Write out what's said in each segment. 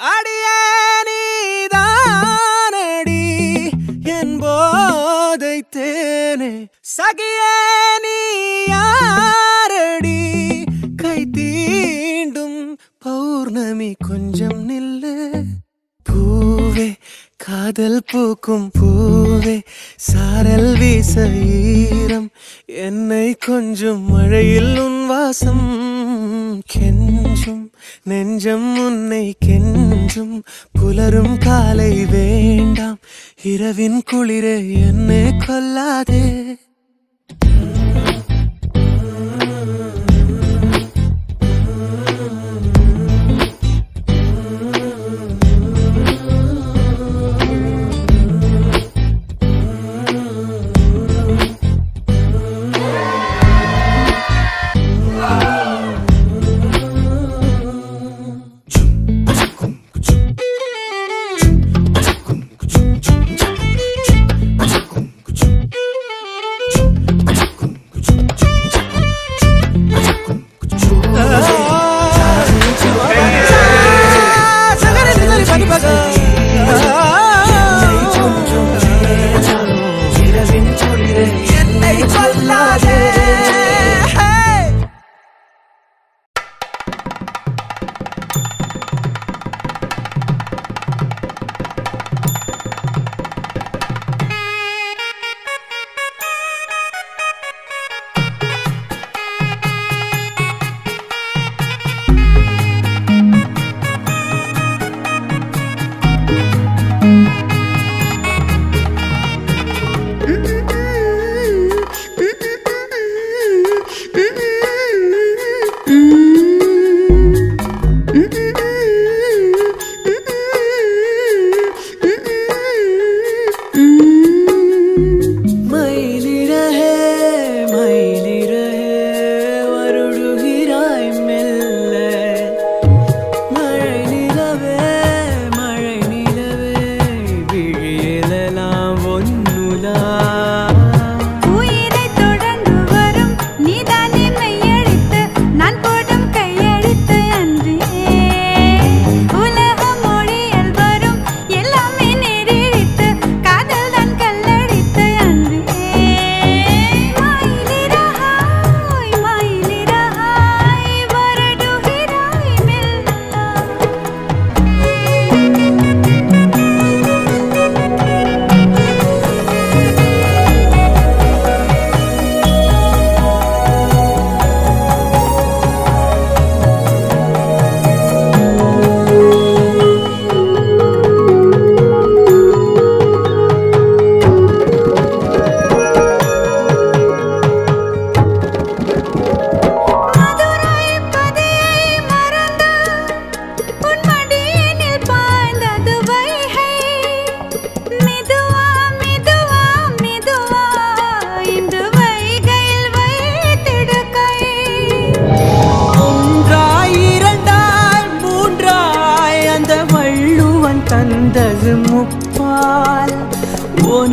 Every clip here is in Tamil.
அடிய நீதானடி. என் போதை தேனே. சகிய நீயாரடி கை தீண்டும் பௌர்ணமி கொஞ்சம் நில்லு. பூவே காதல் பூக்கும் பூவே சாரல் வீச ஈரம் என்னை கொஞ்சம் மழையில் உன் வாசம் கெஞ்சும். நெஞ்சம் உன்னை கெஞ்சும். புலரும் காலை வேண்டாம். இரவின் குளிரே என்னை கொல்லாதே.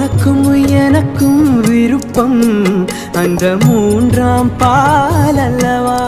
உனக்கும் எனக்கும் விருப்பம். அந்த மூன்றாம் பால் அல்லவா?